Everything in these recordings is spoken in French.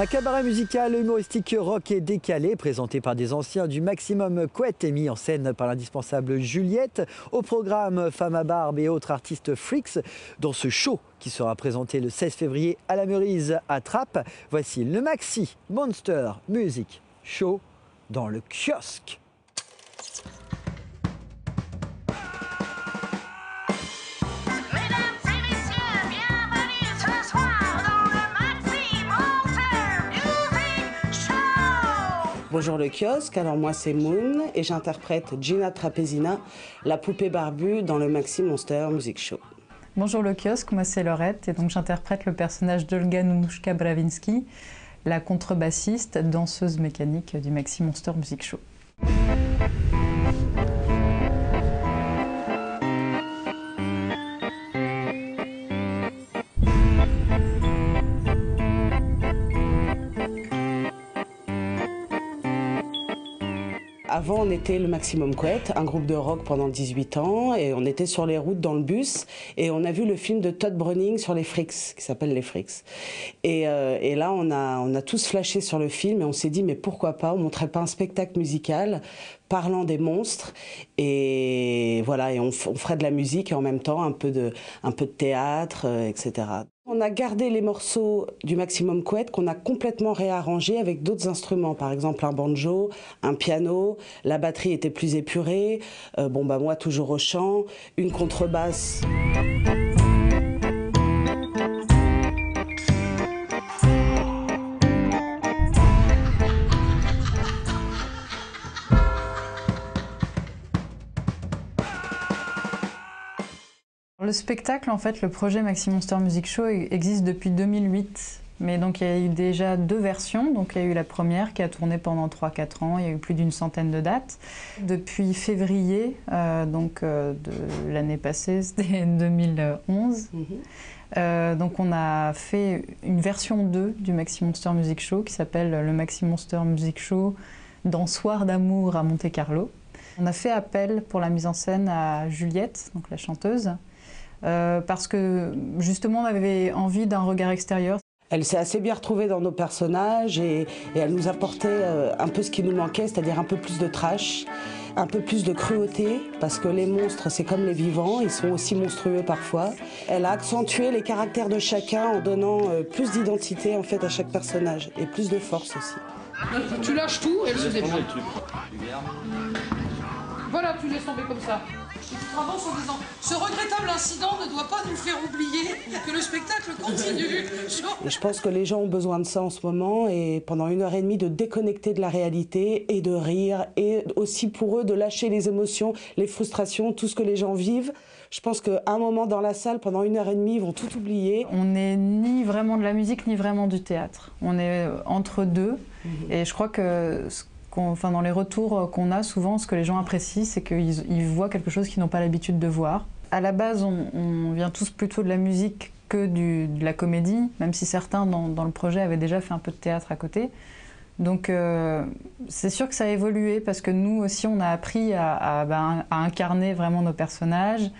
Un cabaret musical humoristique rock et décalé, présenté par des anciens du Maximum Couette et mis en scène par l'indispensable Juliette. Au programme Femme à barbe et autres artistes freaks. Dans ce show qui sera présenté le 16 février à la Meurise à Trappes, voici le Maxi Monster Music Show dans le kiosque. Bonjour le kiosque, alors moi c'est Moon et j'interprète Gina Trapezina, la poupée barbue dans le Maxi Monster Music Show. Bonjour le kiosque, moi c'est Laurette et donc j'interprète le personnage d'Olga Nunushka Bravinsky, la contrebassiste, danseuse mécanique du Maxi Monster Music Show. Avant, on était le Maximum Couette, un groupe de rock pendant 18 ans, et on était sur les routes dans le bus, et on a vu le film de Todd Browning sur les Freaks, qui s'appelle Les Freaks. Et, euh, là, on a, on a tous flashé sur le film, et on s'est dit, mais pourquoi pas, on montrait pas un spectacle musical parlant des monstres, et voilà, et on, ferait de la musique et en même temps un peu de, un peu de théâtre, euh, etc. On a gardé les morceaux du Maximum Couette qu'on a complètement réarrangés avec d'autres instruments, par exemple un banjo, un piano, la batterie était plus épurée, euh, bon bah moi toujours au chant, une contrebasse. Le spectacle, en fait, le projet Maxi Monster Music Show existe depuis 2008. Mais donc il y a eu déjà deux versions. Donc il y a eu la première qui a tourné pendant 3-4 ans. Il y a eu plus d'une centaine de dates. Depuis février, euh, donc euh, de l'année passée, c'était 2011. Mm -hmm. euh, donc on a fait une version 2 du Maxi Monster Music Show qui s'appelle le Maxi Monster Music Show dans Soir d'amour à Monte Carlo. On a fait appel pour la mise en scène à Juliette, donc la chanteuse, euh, parce que justement on avait envie d'un regard extérieur. Elle s'est assez bien retrouvée dans nos personnages et, et elle nous apportait euh, un peu ce qui nous manquait, c'est-à-dire un peu plus de trash, un peu plus de cruauté, parce que les monstres, c'est comme les vivants, ils sont aussi monstrueux parfois. Elle a accentué les caractères de chacun en donnant euh, plus d'identité en fait à chaque personnage et plus de force aussi. Tu lâches tout et elle se débrouille. Voilà, tu laisses tomber comme ça. En disant Ce regrettable incident ne doit pas nous faire oublier que le spectacle continue. Je pense que les gens ont besoin de ça en ce moment et pendant une heure et demie de déconnecter de la réalité et de rire et aussi pour eux de lâcher les émotions, les frustrations, tout ce que les gens vivent. Je pense qu'à un moment dans la salle, pendant une heure et demie, ils vont tout oublier. On n'est ni vraiment de la musique ni vraiment du théâtre. On est entre deux. Mmh. Et je crois que Enfin, dans les retours qu'on a, souvent, ce que les gens apprécient, c'est qu'ils ils voient quelque chose qu'ils n'ont pas l'habitude de voir. À la base, on, vient tous plutôt de la musique que de la comédie, même si certains dans, le projet avaient déjà fait un peu de théâtre à côté. Donc euh, c'est sûr que ça a évolué parce que nous aussi, on a appris à, à incarner vraiment nos personnages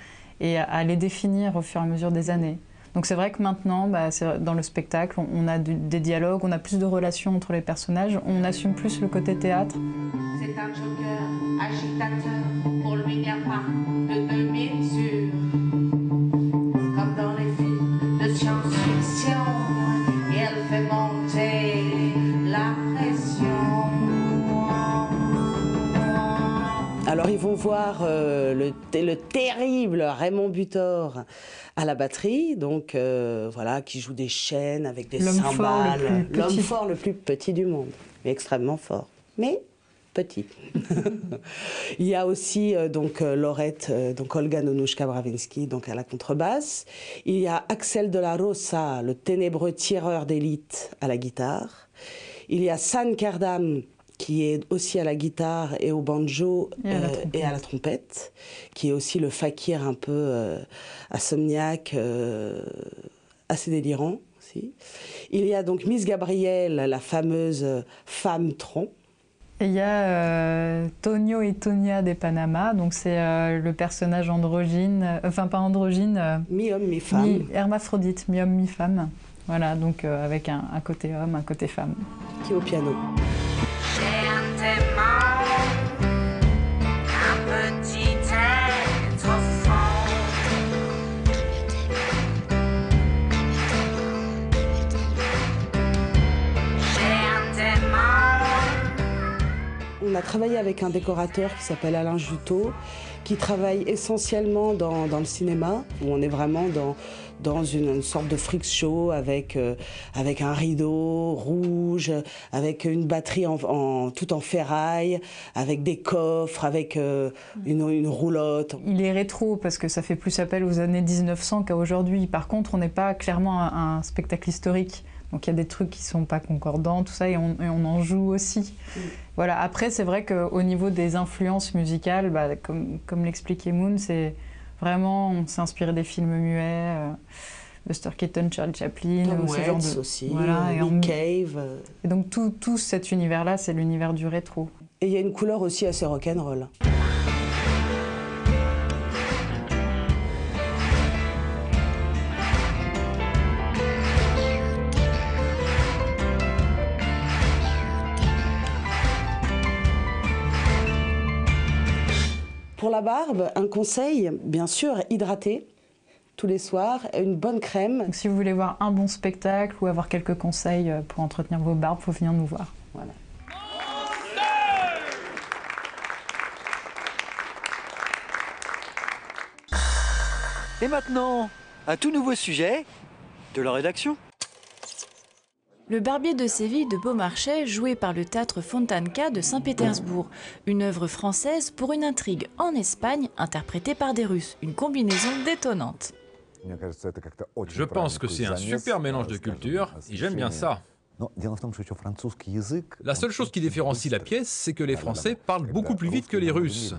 et à les définir au fur et à mesure des années. Donc c'est vrai que maintenant, bah, dans le spectacle, on, on a du, des dialogues, on a plus de relations entre les personnages, on assume plus le côté théâtre. C'est un joker agitateur, pour lui il n'y a pas de demi-mesure. Comme dans les films de science-fiction, et elle fait monter la pression. Alors ils vont voir euh, le, le, terrible Raymond Butor à la batterie, donc euh, voilà, qui joue des chaînes avec des cymbales. L'homme fort le plus petit du monde, mais extrêmement fort, mais petit. Il y a aussi euh, donc euh, Laurette, euh, donc Olga Nonushka Bravinsky, donc à la contrebasse. Il y a Axel de la Rosa, le ténébreux tireur d'élite à la guitare. Il y a San Kerdam, qui est aussi à la guitare et au banjo et à, euh, et à la, trompette, qui est aussi le fakir un peu euh, asomniaque, euh, assez délirant aussi. Il y a donc Miss Gabrielle, la fameuse femme tronc. Et il y a euh, Tonio et Tonia des Panama, donc c'est euh, le personnage androgyne, enfin pas androgyne, mi-homme, mi-femme, mi hermaphrodite, mi-homme, mi-femme Voilà, donc euh, avec un, un côté homme, un côté femme. Qui est au piano. Travaillé avec un décorateur qui s'appelle Alain Juteau, qui travaille essentiellement dans, le cinéma, où on est vraiment dans, une, sorte de freak show avec, euh, avec un rideau rouge, avec une batterie tout en ferraille, avec des coffres, avec euh, une, roulotte. Il est rétro parce que ça fait plus appel aux années 1900 qu'à aujourd'hui. Par contre, on n'est pas clairement un spectacle historique. Donc il y a des trucs qui sont pas concordants, tout ça, et on, et on en joue aussi. Voilà. Après, c'est vrai qu'au niveau des influences musicales, bah, comme, comme l'expliquait Moon, c'est vraiment, on s'est inspiré des films muets, euh, Buster Keaton, Charlie Chaplin, Tom ou ce genre de. aussi, Voilà, euh, et en- Cave. euh. Et donc tout, tout cet univers-là, c'est l'univers du rétro. Et il y a une couleur aussi assez rock'n'roll. Pour la barbe, un conseil, bien sûr, hydrater tous les soirs, une bonne crème. Donc si vous voulez voir un bon spectacle ou avoir quelques conseils euh, pour entretenir vos barbes, faut venir nous voir. Voilà. Et maintenant, un tout nouveau sujet de la rédaction. Le Barbier de Séville de Beaumarchais, joué par le théâtre Fontanka de Saint-Pétersbourg, une œuvre française pour une intrigue en Espagne interprétée par des Russes, une combinaison détonnante. Je pense que c'est un super mélange de cultures et j'aime bien ça. La seule chose qui différencie la pièce, c'est que les Français parlent beaucoup plus vite que les Russes.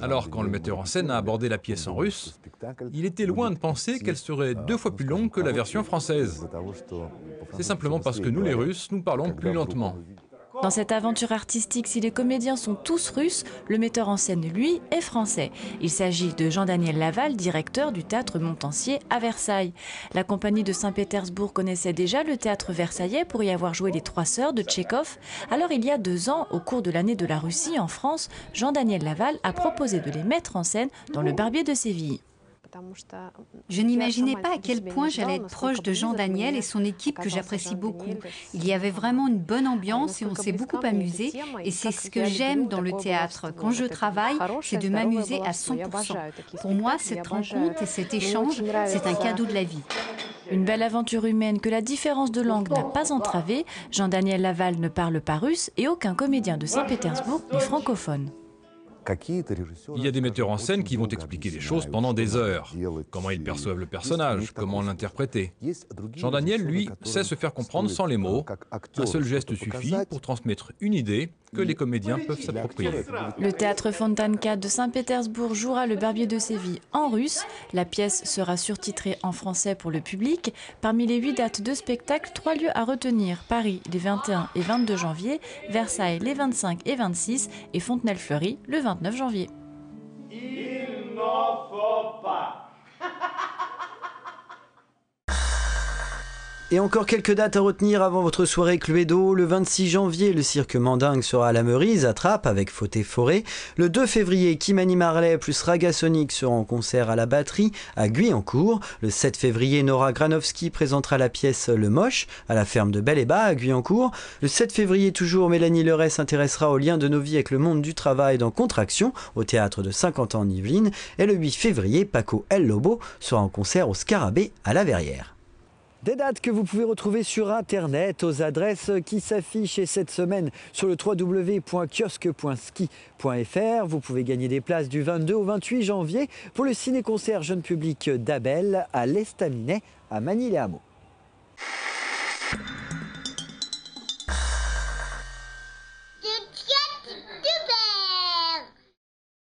Alors, quand le metteur en scène a abordé la pièce en russe, il était loin de penser qu'elle serait deux fois plus longue que la version française. C'est simplement parce que nous, les Russes, nous parlons plus lentement. Dans cette aventure artistique, si les comédiens sont tous russes, le metteur en scène, lui, est français. Il s'agit de Jean-Daniel Laval, directeur du théâtre Montancier à Versailles. La compagnie de Saint-Pétersbourg connaissait déjà le théâtre versaillais pour y avoir joué Les Trois Sœurs de Tchékov. Alors, il y a deux ans, au cours de l'année de la Russie en France, Jean-Daniel Laval a proposé de les mettre en scène dans Le Barbier de Séville. Je n'imaginais pas à quel point j'allais être proche de Jean Daniel et son équipe que j'apprécie beaucoup. Il y avait vraiment une bonne ambiance et on s'est beaucoup amusé. Et c'est ce que j'aime dans le théâtre. Quand je travaille, c'est de m'amuser à 100%. Pour moi, cette rencontre et cet échange, c'est un cadeau de la vie. Une belle aventure humaine que la différence de langue n'a pas entravée. Jean-Daniel Laval ne parle pas russe et aucun comédien de Saint-Pétersbourg n'est francophone. Il y a des metteurs en scène qui vont expliquer des choses pendant des heures. Comment ils perçoivent le personnage, comment l'interpréter. Jean-Daniel, lui, sait se faire comprendre sans les mots. Un seul geste suffit pour transmettre une idée que les comédiens peuvent s'approprier. Le théâtre Fontanka de Saint-Pétersbourg jouera le Barbier de Séville en russe. La pièce sera surtitrée en français pour le public. Parmi les huit dates de spectacle, trois lieux à retenir Paris les 21 et 22 janvier, Versailles les 25 et 26 et Fontenelle-Fleury le 29 janvier. Et encore quelques dates à retenir avant votre soirée Cluedo. Le 26 janvier, le cirque Mandingue sera à la Meurise, à Trappes, avec Fauté Forêt. Le 2 février, Kimani Marley plus Ragasonic sera en concert à la batterie, à Guyancourt. Le 7 février, Nora Granowski présentera la pièce Le Moche, à la ferme de Bel-et-Bas, à Guyancourt. Le 7 février, toujours, Mélanie Leray s'intéressera au lien de nos vies avec le monde du travail dans Contraction, au théâtre de 50 ans en Yvelines. Et le 8 février, Paco El Lobo sera en concert au Scarabée, à la Verrière. Des dates que vous pouvez retrouver sur Internet aux adresses qui s'affichent et cette semaine sur le www.kiosque.ski.fr. Vous pouvez gagner des places du 22 au 28 janvier pour le ciné-concert jeune public d'Abel à l'Estaminet à Manille-les-Hameaux.